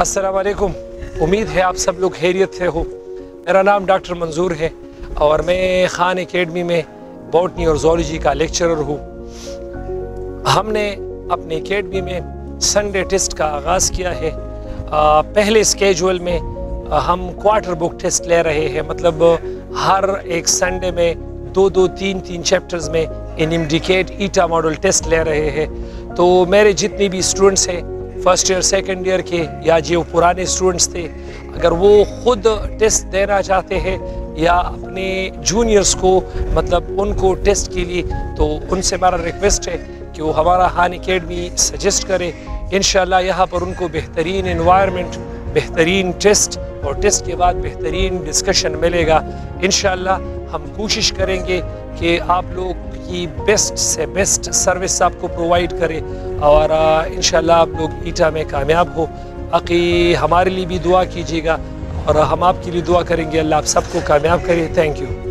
असलकुम उम्मीद है आप सब लोग हैरियत से हो। मेरा नाम डॉक्टर मंजूर है और मैं खान एकेडमी में बॉटनी और जोलॉजी का लेक्चरर हूँ। हमने अपने एकेडमी में संडे टेस्ट का आगाज़ किया है। पहले स्केजुअल में हम क्वार्टर बुक टेस्ट ले रहे हैं। मतलब हर एक संडे में दो दो, तीन तीन चैप्टर्स में इन इंडिकेट ईटा मॉडल टेस्ट ले रहे हैं। तो मेरे जितने भी स्टूडेंट्स हैं फ़र्स्ट ईयर सेकेंड ईयर के, या जो पुराने स्टूडेंट्स थे, अगर वो खुद टेस्ट देना चाहते हैं, या अपने जूनियर्स को मतलब उनको टेस्ट के लिए तो उनसे हमारा रिक्वेस्ट है कि वो हमारा हान अकेडमी सजेस्ट करें। इन यहाँ पर उनको बेहतरीन इन्वायरमेंट बेहतरीन टेस्ट और टेस्ट के बाद बेहतरीन डिस्कशन मिलेगा। इन हम कोशिश करेंगे कि आप लोग की बेस्ट से बेस्ट सर्विस आपको प्रोवाइड करें और इन आप लोग ईटा में कामयाब हो। बाकी हमारे लिए भी दुआ कीजिएगा और हम आपके लिए दुआ करेंगे। अल्लाह आप सबको कामयाब करें। Thank you